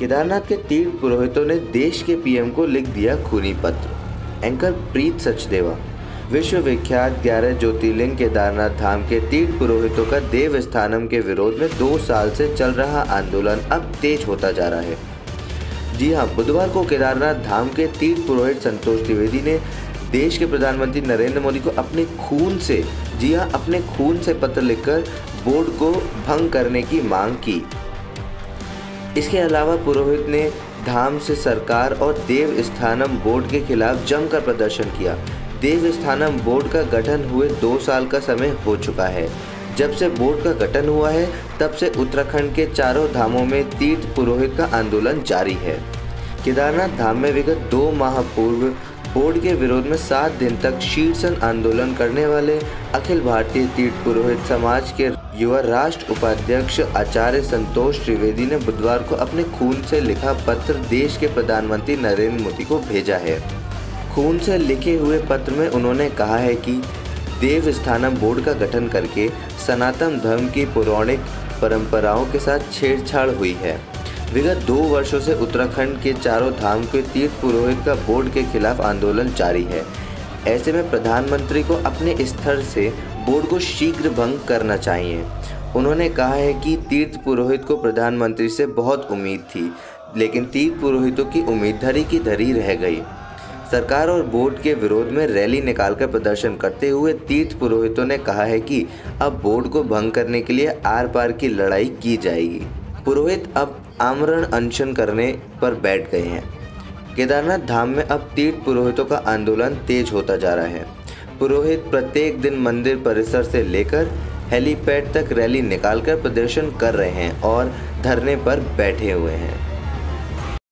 केदारनाथ के तीर्थ पुरोहितों ने देश के पीएम को लिख दिया खूनी पत्र। एंकर प्रीत सचदेवा। विश्व विख्यात ग्यारह ज्योतिर्लिंग केदारनाथ धाम के तीर्थ पुरोहितों का देव स्थानम के विरोध में दो साल से चल रहा आंदोलन अब तेज होता जा रहा है। जी हाँ बुधवार को केदारनाथ धाम के तीर्थ पुरोहित संतोष द्विवेदी ने देश के प्रधानमंत्री नरेंद्र मोदी को अपने खून से, जी हाँ अपने खून से पत्र लिखकर बोर्ड को भंग करने की मांग की। इसके अलावा पुरोहित ने धाम से सरकार और देव स्थानम बोर्ड के खिलाफ जमकर प्रदर्शन किया। देव स्थानम बोर्ड का गठन हुए दो साल का समय हो चुका है। जब से बोर्ड का गठन हुआ है, तब से उत्तराखंड के चारों धामों में तीर्थ पुरोहित का आंदोलन जारी है। केदारनाथ धाम में विगत दो माह पूर्व बोर्ड के विरोध में सात दिन तक शीर्षन आंदोलन करने वाले अखिल भारतीय तीर्थ पुरोहित समाज के युवा राष्ट्र उपाध्यक्ष आचार्य संतोष त्रिवेदी ने बुधवार को अपने खून से लिखा पत्र देश के प्रधानमंत्री नरेंद्र मोदी को भेजा है। खून से लिखे हुए पत्र में उन्होंने कहा है कि देव स्थानम बोर्ड का गठन करके सनातन धर्म की पौराणिक परंपराओं के साथ छेड़छाड़ हुई है। विगत दो वर्षों से उत्तराखंड के चारों धाम के तीर्थ पुरोहित का बोर्ड के खिलाफ आंदोलन जारी है। ऐसे में प्रधानमंत्री को अपने स्तर से बोर्ड को शीघ्र भंग करना चाहिए। उन्होंने कहा है कि तीर्थ पुरोहित को प्रधानमंत्री से बहुत उम्मीद थी, लेकिन तीर्थ पुरोहितों की उम्मीद धरी की धरी रह गई। सरकार और बोर्ड के विरोध में रैली निकालकर प्रदर्शन करते हुए तीर्थ पुरोहितों ने कहा है कि अब बोर्ड को भंग करने के लिए आर पार की लड़ाई की जाएगी। पुरोहित अब आमरण अनशन करने पर बैठ गए हैं। केदारनाथ धाम में अब तीर्थ पुरोहितों का आंदोलन तेज होता जा रहा है। पुरोहित प्रत्येक दिन मंदिर परिसर से लेकर हेलीपैड तक रैली निकालकर प्रदर्शन कर रहे हैं और धरने पर बैठे हुए हैं।